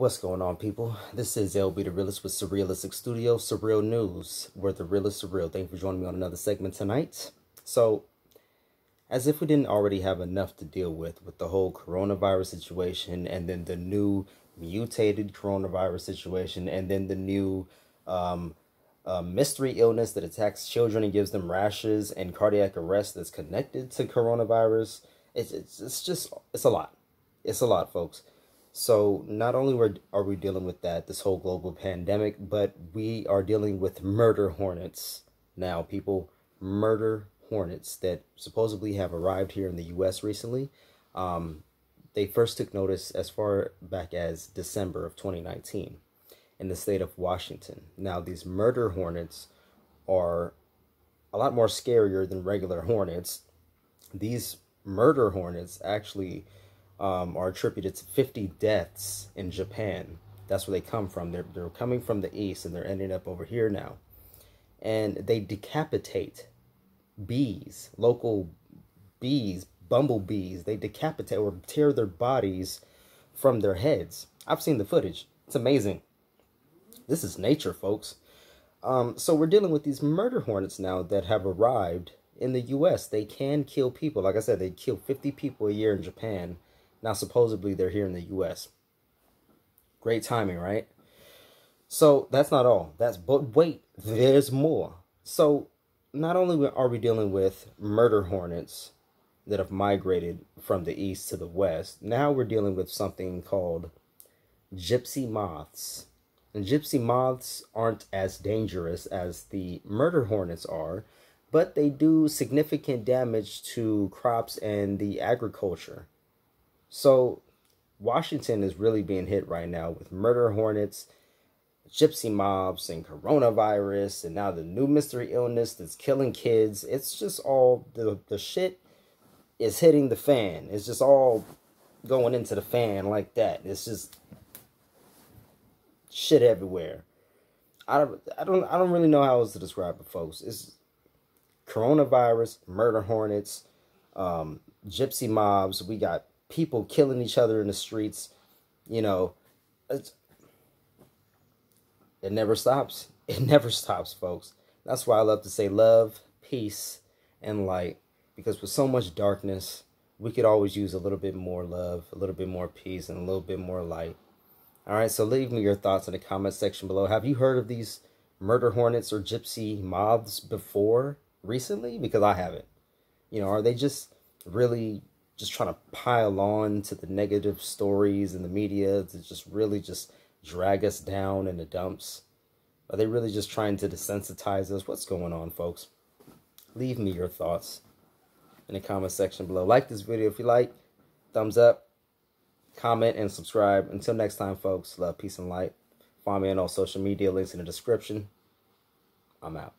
What's going on, people? This is LB the Realist with Surrealistic Studio, Surreal News, where the real is surreal. Thank you for joining me on another segment tonight. So, as if we didn't already have enough to deal with with the whole coronavirus situation and then the new mutated coronavirus situation and then the new um, uh, mystery illness that attacks children and gives them rashes and cardiac arrest that's connected to coronavirus. It's, it's, it's just, it's a lot. It's a lot, folks. So not only are we dealing with that, this whole global pandemic, but we are dealing with murder hornets now. People, murder hornets that supposedly have arrived here in the U.S. recently. Um, they first took notice as far back as December of 2019 in the state of Washington. Now, these murder hornets are a lot more scarier than regular hornets. These murder hornets actually um, are attributed to 50 deaths in Japan. That's where they come from. They're, they're coming from the east and they're ending up over here now. And they decapitate bees, local bees, bumblebees. They decapitate or tear their bodies from their heads. I've seen the footage. It's amazing. This is nature, folks. Um, so we're dealing with these murder hornets now that have arrived in the U.S. They can kill people. Like I said, they kill 50 people a year in Japan. Now, supposedly, they're here in the U.S. Great timing, right? So that's not all. That's but wait, there's more. So not only are we dealing with murder hornets that have migrated from the east to the west, now we're dealing with something called gypsy moths. And gypsy moths aren't as dangerous as the murder hornets are, but they do significant damage to crops and the agriculture. So Washington is really being hit right now with murder hornets, gypsy moths, and coronavirus, and now the new mystery illness that's killing kids. It's just all the, the shit is hitting the fan. It's just all going into the fan like that. It's just shit everywhere. I don't, I don't, I don't really know how else to describe it, folks. It's coronavirus, murder hornets, um, gypsy moths. We got people killing each other in the streets. You know, it never stops. It never stops, folks. That's why I love to say love, peace, and light. Because with so much darkness, we could always use a little bit more love, a little bit more peace, and a little bit more light. All right, so leave me your thoughts in the comment section below. Have you heard of these murder hornets or gypsy moths before recently? Because I haven't. You know, are they just really just trying to pile on to the negative stories in the media to just really just drag us down in the dumps? Are they really just trying to desensitize us? What's going on, folks? Leave me your thoughts in the comment section below. Like this video if you like. Thumbs up. Comment and subscribe. Until next time, folks. Love, peace, and light. Find me on all social media. Links in the description. I'm out.